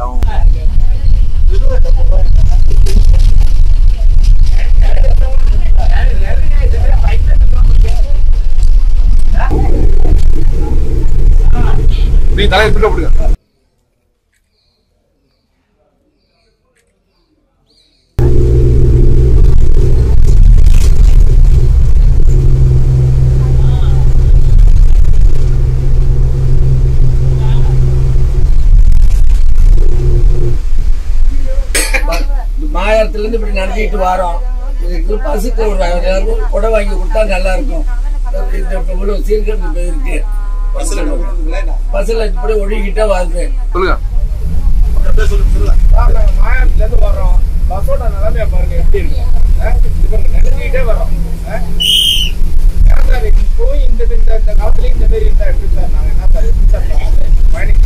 மாட்டோம் நீ தலையை போடுங்க தலைநகரத்துலேருந்து இப்படி நடத்திட்டு வரோம். பசுக்கு ஒரு கொடை வாங்கி கொடுத்தா நல்லா இருக்கும் இவ்வளோ சீர்கேடு இருக்கு. பஸ்ல இப்படி ஒழுகிட்டே வருது. வர்றோம். பஸ்ஸோட நிலைமைய பாருங்க எப்படி இருக்கு? போய் இந்த இந்த காலத்துலயும் இந்த மாதிரி இருந்தா எப்படி சார்? நாங்க என்ன சார்